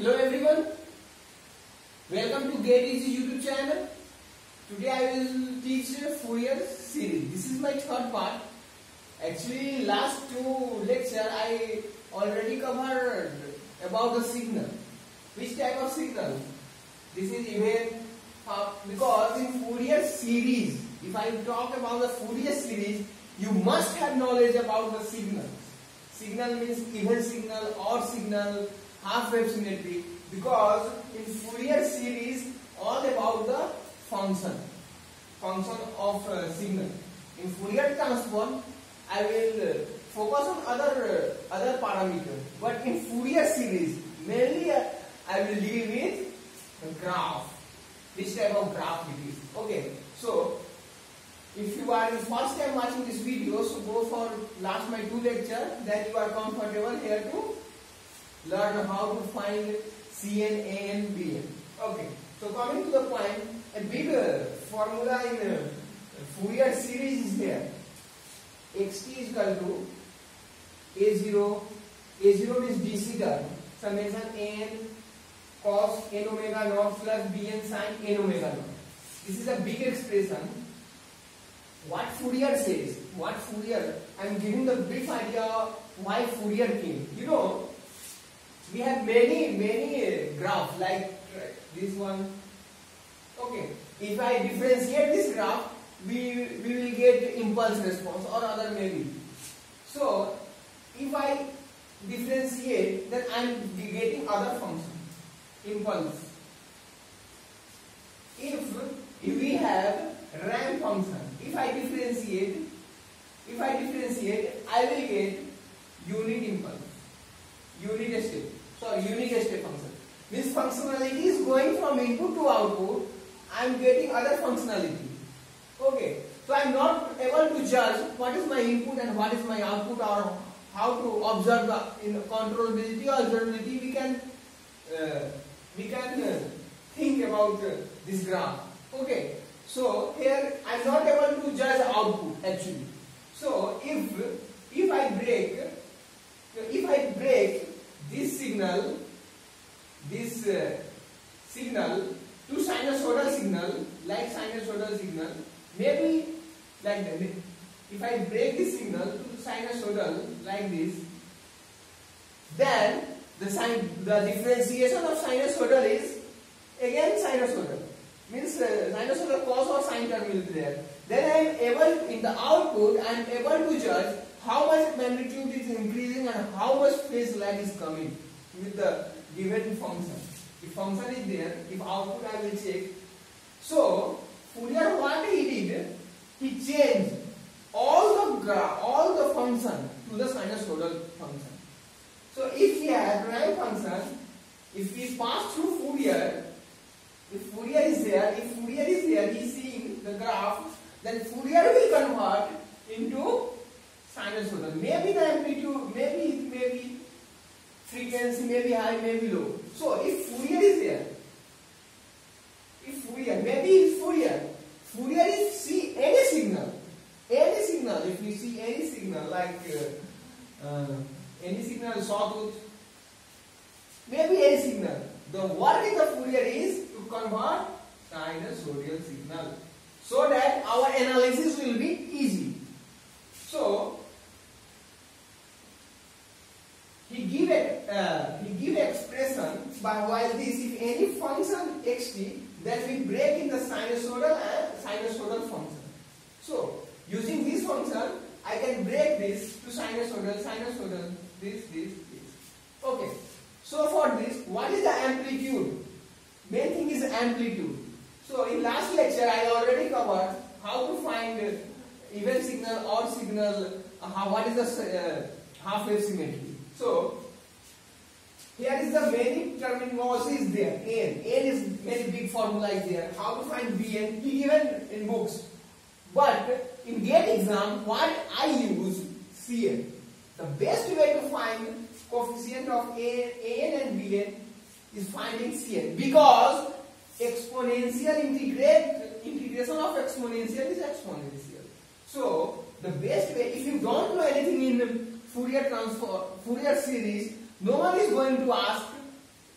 Hello everyone. Welcome to Gate Easy YouTube channel. Today I will teach a Fourier series. This is my third part. Actually, last two lecture I already covered about the signal. Which type of signal? This is even because in Fourier series, if I talk about the Fourier series, you must have knowledge about the signal. Signal means even signal, odd signal, half wave symmetry because in Fourier series all about the function function of uh, signal. In Fourier transform I will uh, focus on other uh, other parameter. But in Fourier series mainly uh, I will deal with graph this type of graph it is. Okay so if you are first time watching this video so go for last my two lecture then you are comfortable here to learn how to find Cn, An, Bn. Okay, so coming to the point, a big uh, formula in uh, Fourier series is here. xt is equal to a0, a0 means DC term, summation n cos n omega naught plus bn sin n omega naught. This is a big expression. What Fourier says, what Fourier, I am giving the brief idea why Fourier came. You know, we have many many graphs like this one. Okay if i differentiate this graph we we will get impulse response or other maybe. So if i differentiate then i'm getting other function impulse. If if we have ramp function if i differentiate if i differentiate i will get unit impulse unit step sorry unit step function. This functionality is going from input to output. I am getting other functionality. Okay. So i am not able to judge what is my input and what is my output or how to observe the in controllability or observability. We can uh, we can uh, think about uh, this graph. Okay. So here i am not able to judge output actually. So if if i break if i break this signal, this uh, signal to sinusoidal signal, like sinusoidal signal, maybe like that. If I break this signal to sinusoidal like this, then the sign, the differentiation of sinusoidal is again sinusoidal. Means uh, sinusoidal cos or sine term will be there. Then I am able in the output I am able to judge how much magnitude is increasing and how much phase lag is coming with the given function. If function is there, if output I will check. So Fourier what he did, he changed all the graph, all the function to the sinusoidal function. So if we have ramp function, if we pass through Fourier, if Fourier is there, if Fourier is there, he is seeing the graph, then Fourier will convert sinusoidal. Maybe the amplitude, maybe it may be frequency, maybe high, maybe low. So if Fourier is there, if Fourier, maybe it's Fourier. Fourier is see any signal, any signal. If you see any signal like uh, uh, any signal sawtooth, maybe any signal. The work in the Fourier is to convert sinusoidal signal so that our analysis will be easy. So he give a uh, he give expression by while this if any function xt then we break in the sinusoidal and sinusoidal function. So using this function I can break this to sinusoidal, sinusoidal, this, this, this. Okay. So for this, what is the amplitude? Main thing is amplitude. So in last lecture I already covered how to find even signal, odd signal, uh, what is the uh, half wave symmetry. So here is the many terminology is there. N. N is very big formula is there. How to find Bn? He given in books. But in GATE exam, what I use Cn. The best way to find coefficient of A, An and Bn is finding Cn because exponential integrate integration of exponential is exponential. So the best way, if you don't know anything in Fourier transform, Fourier series, no one is going to ask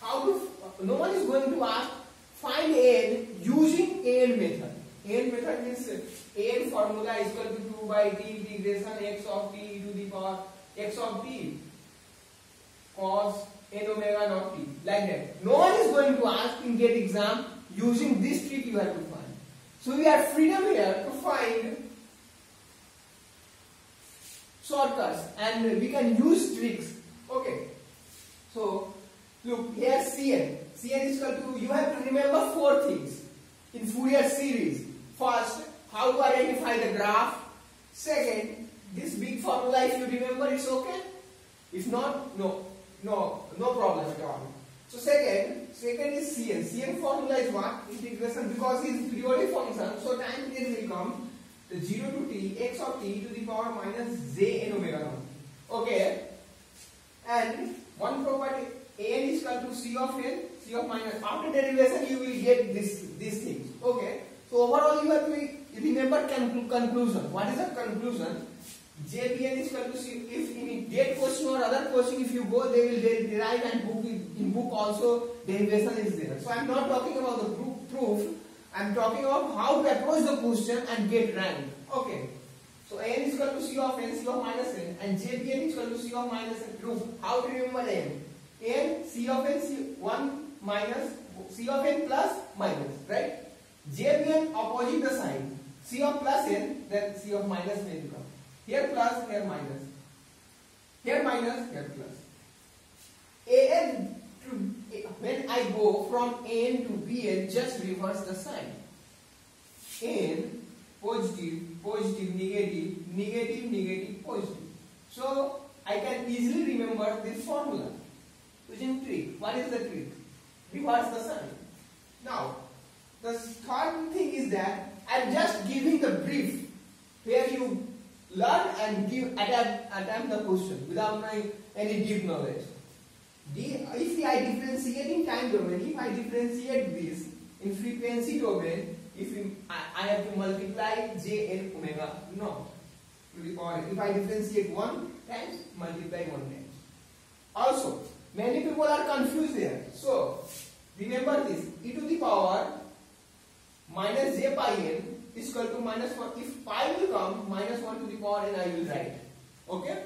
how to, no one is going to ask find n using n method. n method means n formula is equal to 2 by t integration x of t to the power x of t cos n omega naught t like that. No one is going to ask in GATE exam using this trick you have to find. So we have freedom here to find shortcuts and we can use tricks. Okay. Look here Cn. Cn is equal to you have to remember four things in Fourier series. First, how to identify the graph. Second, this big formula if you remember it's okay. If not, no, no, no problem at all. So second, second is Cn. Cn formula is what? Integration because it's periodic function. So time period will come the 0 to t x of t to the power minus j n omega naught. Okay. And one property n is equal to c of n, c of minus. After derivation you will get this these things. Okay. So overall you have to remember conclusion. What is the conclusion? JPN is equal to C. If in GATE question or other question, if you go, they will derive and book in book also derivation is there. So I am not talking about the proof. I am talking about how to approach the question and get rank. Okay. So n is equal to c of n, c of minus n, and JPN is equal to c of minus n. Proof. How to remember n? N c of n c 1 minus c of n plus minus, right? JPN opposite the sign. c of plus n, then c of minus may become. Here plus, here minus. Here minus, here plus. AN to, when I go from N to BN, just reverse the sign. N, positive, positive, negative, negative, negative, positive. So, I can easily remember this formula. Using trick. What is the trick? Reverse the sign. Now, the third thing is that I'm just giving the brief where you learn and give attempt, attempt the question without knowing any deep knowledge. If I differentiate in time domain, if I differentiate this in frequency domain, if I, I, have to multiply j n omega no the if I differentiate one times multiply one times. Also, many people are confused there. So remember this e to the power minus j pi n is equal to minus 1. If pi will come, minus 1 to the power n I will write. Okay?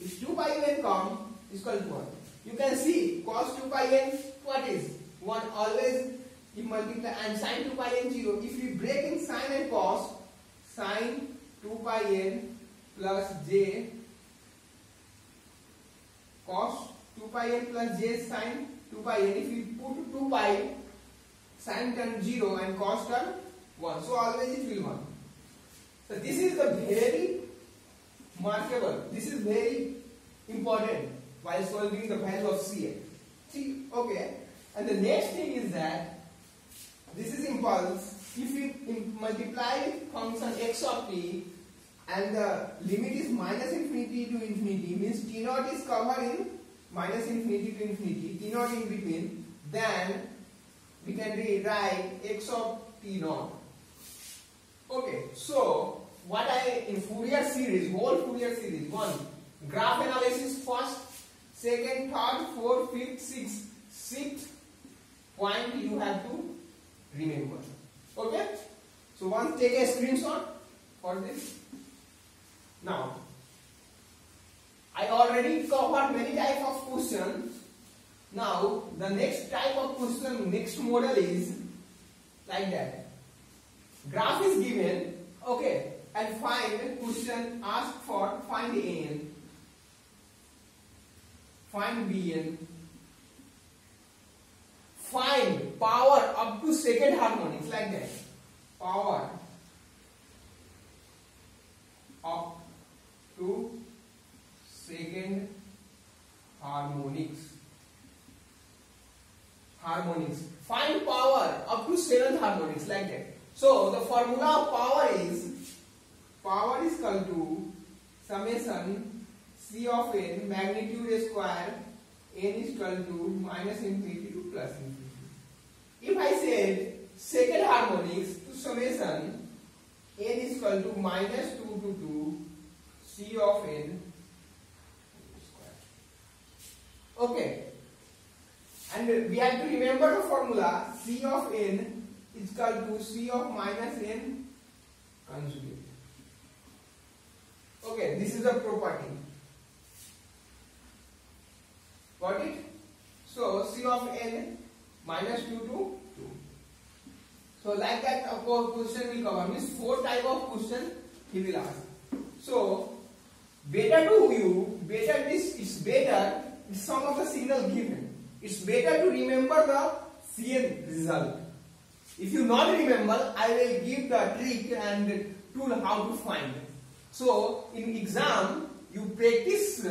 If 2 pi n come, is equal to 1. You can see cos 2 pi n, what is? 1 always if multiply and sin 2 pi n 0. If we break in sin and cos, sin 2 pi n plus j cos 2 pi n plus j sin 2 pi n. If we put 2 pi, sin turn 0 and cos turn 1. So always it will 1. So this is the very markable. This is very important while solving the value of CA. See, okay. And the next thing is that this is impulse. If we multiply function x of t and the limit is minus infinity to infinity means t naught is covered in minus infinity to infinity, t naught in between, then we can rewrite x of t naught Okay, so what I in Fourier series, whole Fourier series, one graph analysis first, second, third, fourth, fifth, sixth, sixth point you have to remember. Okay, so once take a screenshot for this. Now, already covered many type of questions. Now, the next type of question, next model is like that. Graph is given, okay, and find question ask for find n, find bn, find power up to second harmonics like that. Power up to second harmonics. Harmonics. Find power up to seventh harmonics like that. So the formula of power is power is equal to summation C of n magnitude square n is equal to minus infinity to plus infinity. If I said second harmonics to summation n is equal to minus 2 to 2 C of n Okay. and we have to remember the formula C of n is equal to C of minus n conjugate. Okay, this is a property. Got it? So C of n minus 2 to 2. So like that a question will cover. Means four type of question he will ask. So better to you, better this is better some of the signal given. It's better to remember the CN result. If you not remember, I will give the trick and tool how to find. So in exam, you practice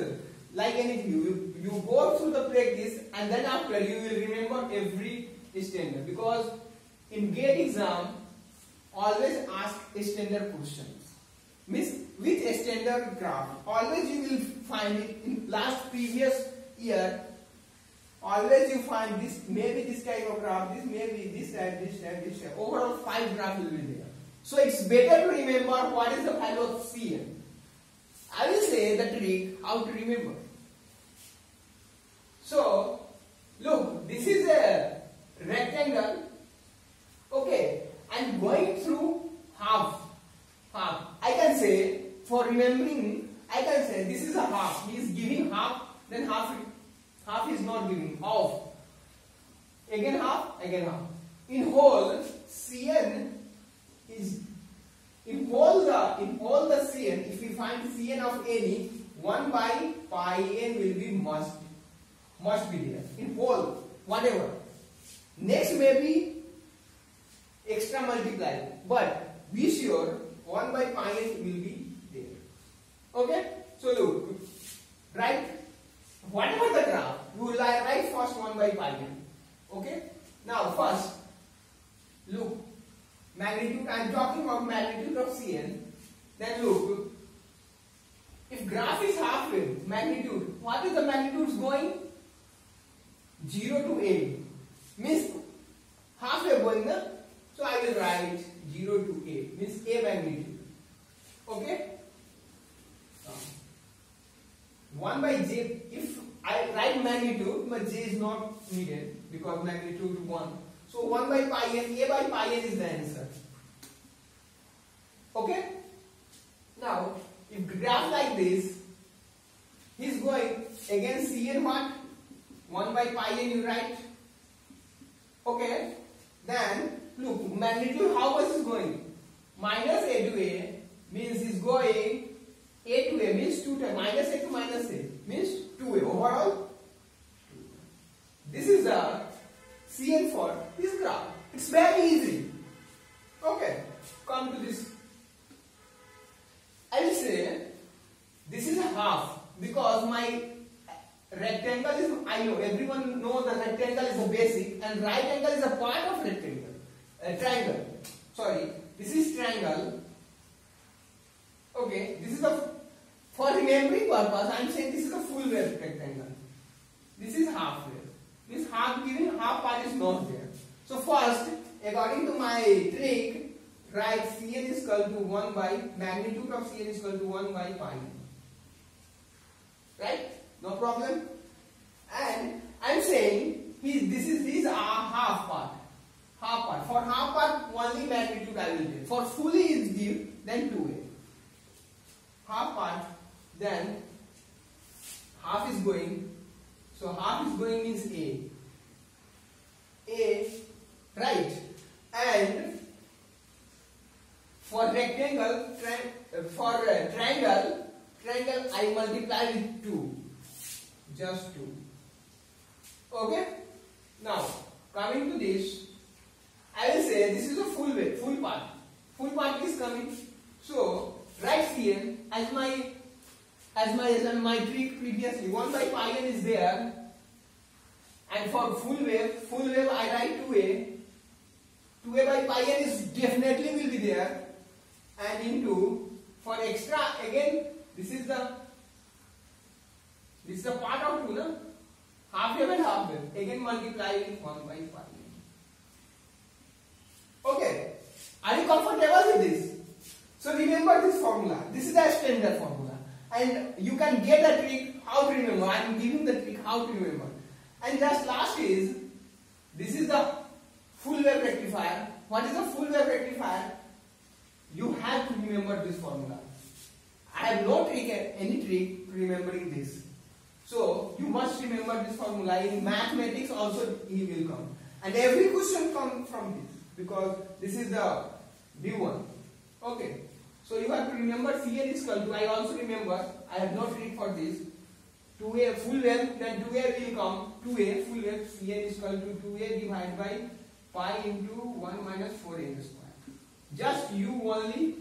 like anything. You, you go through the practice and then after you will remember every standard. Because in GATE exam, always ask standard questions. Means a standard graph. Always you will find it in last previous year always you find this maybe this type of graph this maybe this type this type this type. Overall five graph will be there. So it's better to remember what is the value of cn i will say the trick how to remember. So look this is a rectangle okay and going through half half. I can say for remembering i can say this is a half. He is giving half then half half is not giving. Half again half again half. In whole cn is in whole the in all the cn if we find cn of any 1 by pi n will be must must be there in whole whatever. Next may be extra multiply. But be sure 1 by pi n will be there. Okay? So look right whatever the graph, you will write first 1 by pi n. Okay? Now, first, look, magnitude, I am talking about magnitude of Cn. Then look, if graph is half halfway, magnitude, what is the magnitude going? 0 to a. Means halfway going, na? So I will write 0 to a, means a magnitude. Okay? 1 by j, if Write magnitude, but j is not needed because magnitude 1. So 1 by pi n, a by pi n is the answer. Okay? Now, if graph like this, he is going again cn what? 1 by pi n you write. Okay? Then, look, magnitude how much is going? Minus a to a means is going a to a means 2 times minus a to minus a means 2a overall. This is the CN for this graph. It's very easy. Okay, come to this. I will say this is a half because my rectangle is I know everyone knows the rectangle is a basic and right angle is a part of rectangle. A triangle. Sorry, this is triangle. Okay, this is the for remembering purpose, I am saying this is a full rectangle. This is half Half given half part is not there. So first, according to my trick, write Cn is equal to 1 by magnitude of Cn is equal to 1 by pi. Right? No problem. And I am saying this is these are half part. Half part. For half part, only magnitude I will give. For fully is give, then 2a. Half part then half is going so half is going means a a right and for rectangle for uh, triangle triangle I multiply with 2 just 2 okay? Now coming to this I will say this is a full way full part. Full part is coming. So right here as my as my as my trick previously 1 by pi n is there and for full wave full wave I write 2a 2a by pi n is definitely will be there. And into for extra again this is the this is the part of 2 na? Half wave and half wave. Again multiply with 1 by pi okay. Are you comfortable with this? So remember this formula. This is the standard formula. And you can get a trick how to remember. I am giving the trick how to remember. And just last is this is the full wave rectifier. What is a full wave rectifier? You have to remember this formula. I have no trick, any trick remembering this. So you must remember this formula. In mathematics also he will come. And every question comes from this because this is the B1. Okay. So you have to remember Cn is equal to, I also remember, I have no trick for this. 2a full wave, then 2a will come, 2a full wave, Cn is equal to 2a divided by pi into 1 minus 4a square. Just you only,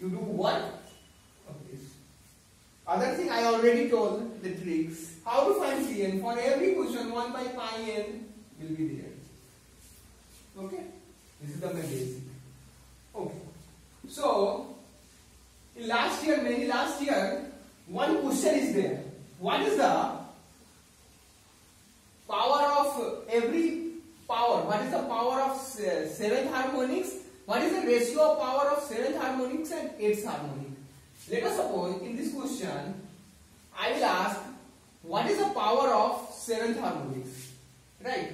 you do what of this. Other thing I already told the tricks. How to find Cn? For every question 1 by pi n will be there. Okay? This is the basic. Okay. So, in last year, many last year, one question is there. What is the power of every power? What is the power of seventh harmonics? What is the ratio of power of seventh harmonics and eighth harmonic? Let us suppose in this question, I will ask, what is the power of seventh harmonics? Right?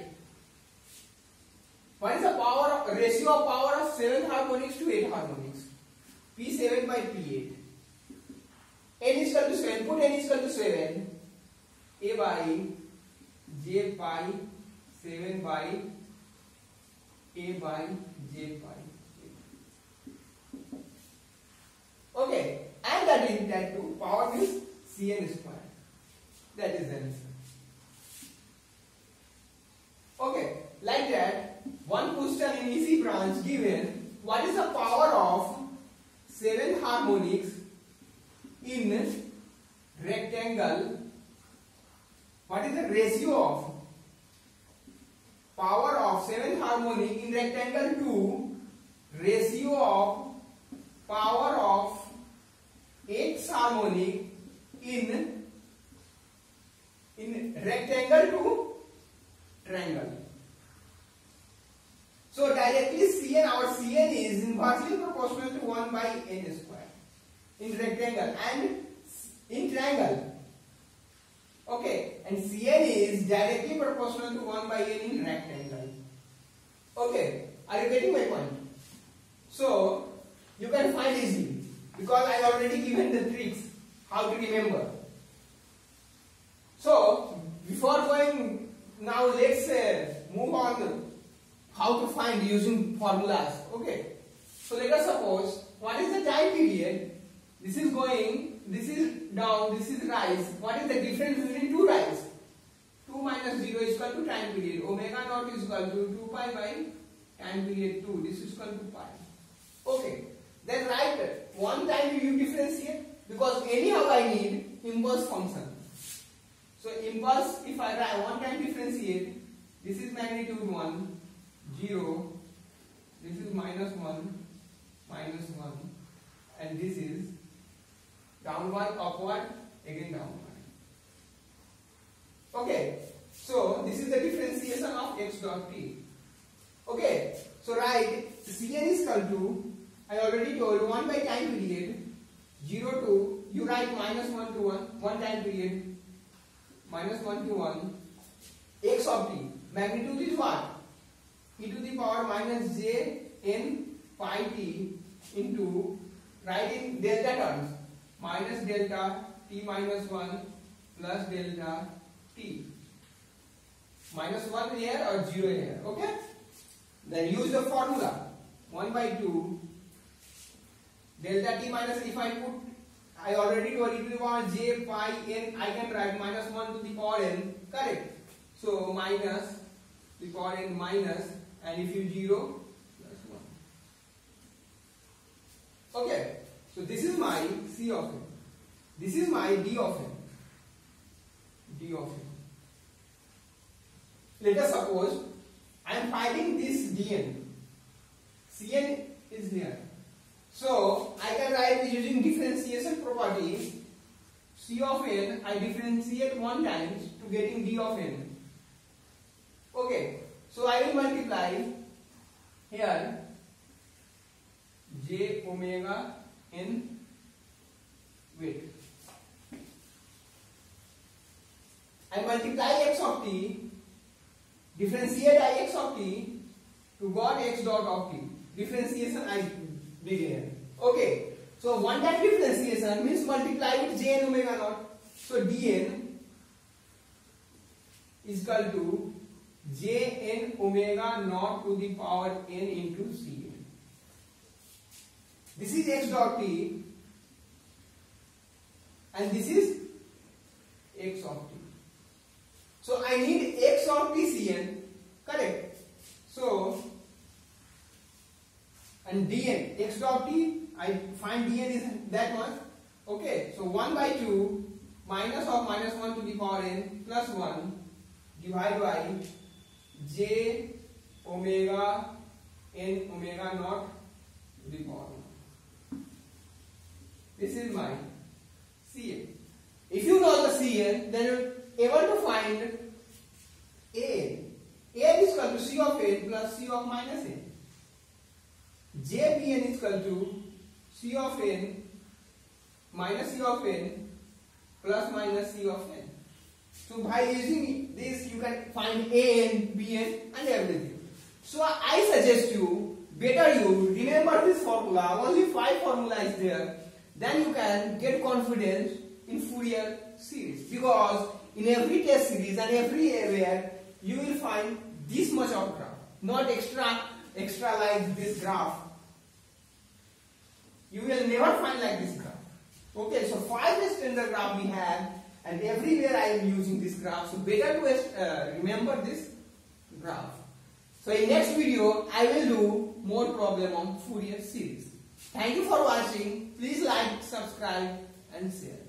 What is the power of, ratio of power of seventh harmonics to eighth harmonics? P7 by P8. n is equal to 7. Put n is equal to 7. A by j pi 7 by a by j pi. Okay, and that is that too. Power is Cn square. That is the answer. Okay, like that, one question in ECE branch given what is the power of seven harmonics in rectangle. What is the ratio of power of seven harmonic in rectangle to ratio of power of eighth harmonic in in rectangle to triangle. So directly Cn, our Cn is inversely proportional to 1 by n square in rectangle and in triangle. Okay, and Cn is directly proportional to 1 by n in rectangle. Okay, are you getting my point? So, you can find easily because I already given the tricks how to remember. So, before going, now let's uh, move on how to find using formulas. Okay. So let us suppose what is the time period? This is going, this is down, this is rise. What is the difference between two rise? 2 minus 0 is equal to time period. Omega naught is equal to 2 pi by time period 2. This is equal to pi. Okay. Then write it. one time you differentiate because anyhow I need inverse function. So impulse, if I write one time differentiate, this is magnitude 1, 0, this is minus 1, minus 1 and this is downward, upward, again downward. Okay, so this is the differentiation of x dot t. Okay, so write Cn is equal to, I already told 1 by time period, 0 to, you write minus 1 to 1, 1 time period, minus 1 to 1, x of t. Magnitude is what? e to the power minus j n pi t into write in delta terms minus delta t minus 1 plus delta t minus 1 here or 0 here okay then use the formula 1 by 2 delta t minus if I put I already told to the power j pi n I can write minus 1 to the power n correct. So minus the power n minus and if you 0 plus 1 okay so this is my c of n. This is my d of n. D of n. Let us suppose I am finding this dn cn is here so I can write using differentiation property c of n I differentiate one times to getting d of n okay so I will multiply here j omega n wait. I multiply x of t differentiate ix of t to got x dot of t. Differentiation I begin. Okay. So one time differentiation means multiply with j n omega naught. So dn is equal to j n omega naught to the power n into c. This is x dot t and this is x of t. So I need x of t cn, correct? So and dn, x dot t, I find dn is that much. Okay, so 1 by 2 minus of minus 1 to the power n plus 1 divided by j omega n omega naught to the power. This is my Cn. If you know the Cn, then you're able to find A. A is equal to C of n plus C of minus n. JPn is equal to C of n minus C of n plus minus C of n. So by using this you can find A n, B n and everything. So I suggest you better you remember this formula. Only five formula is there. Then you can get confidence in Fourier series because in every test series and everywhere you will find this much of graph, not extra extra like this graph. You will never find like this graph. Okay, so five is standard graph we have and everywhere I am using this graph. So better to uh, remember this graph. So in next video I will do more problem on Fourier series. Thank you for watching. Please like, subscribe and share.